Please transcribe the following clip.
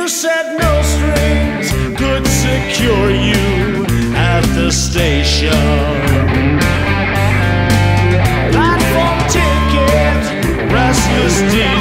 You said no strings could secure you at the station. Platform ticket, restless deal.